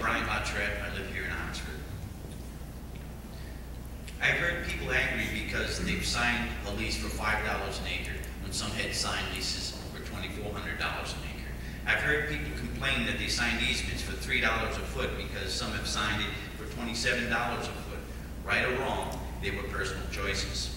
Brian Lautrette. I live here in Oxford. I've heard people angry because they've signed a lease for five dollars an acre when some had signed leases for twenty-four hundred dollars an acre. I've heard people complain that they signed easements for three dollars a foot because some have signed it for twenty-seven dollars a foot. Right or wrong, they were personal choices.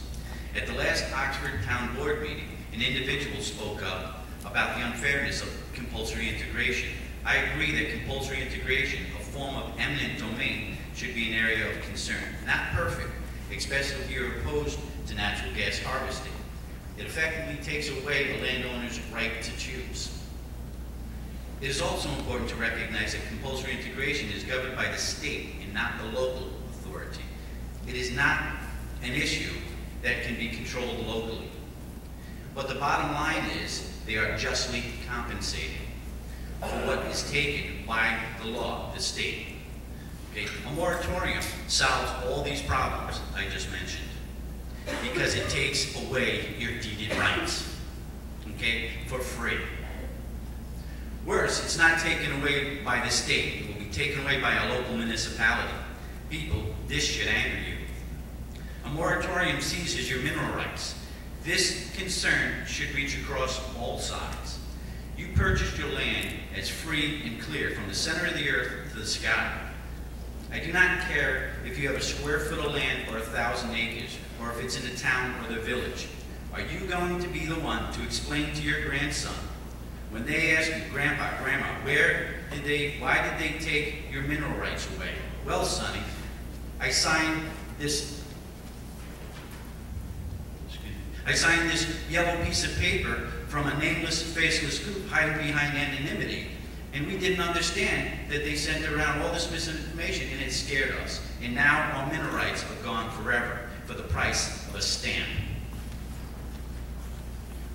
At the last Oxford Town Board meeting, an individual spoke up about the unfairness of compulsory integration. I agree that compulsory integration, a form of eminent domain, should be an area of concern. Not perfect, especially if you're opposed to natural gas harvesting. It effectively takes away the landowner's right to choose. It is also important to recognize that compulsory integration is governed by the state and not the local authority. It is not an issue that can be controlled locally. But the bottom line is they are justly compensated what is taken by the law, the state. Okay? A moratorium solves all these problems I just mentioned because it takes away your deeded rights, okay, for free. Worse, it's not taken away by the state. It will be taken away by a local municipality. People, this should anger you. A moratorium seizes your mineral rights. This concern should reach across all sides. You purchased your land as free and clear from the center of the earth to the sky. I do not care if you have a square foot of land or a thousand acres, or if it's in the town or the village. Are you going to be the one to explain to your grandson when they ask you, Grandpa, Grandma, where did they, why did they take your mineral rights away? Well, Sonny, I signed this I signed this yellow piece of paper from a nameless, faceless group hiding behind anonymity. And we didn't understand that they sent around all this misinformation and it scared us. And now our mineral rights are gone forever for the price of a stamp.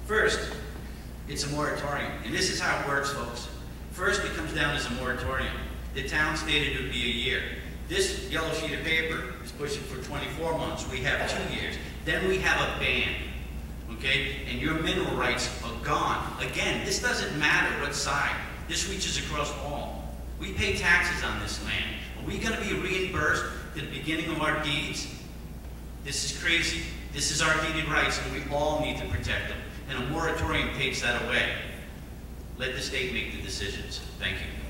First, it's a moratorium. And this is how it works, folks. First, it comes down as a moratorium. The town stated it would be a year. This yellow sheet of paper is pushing for 24 months. We have two years. Then we have a ban okay? And your mineral rights are gone. Again, this doesn't matter what side. This reaches across all. We pay taxes on this land. Are we going to be reimbursed at the beginning of our deeds? This is crazy. This is our deeded rights, and we all need to protect them. And a moratorium takes that away. Let the state make the decisions. Thank you.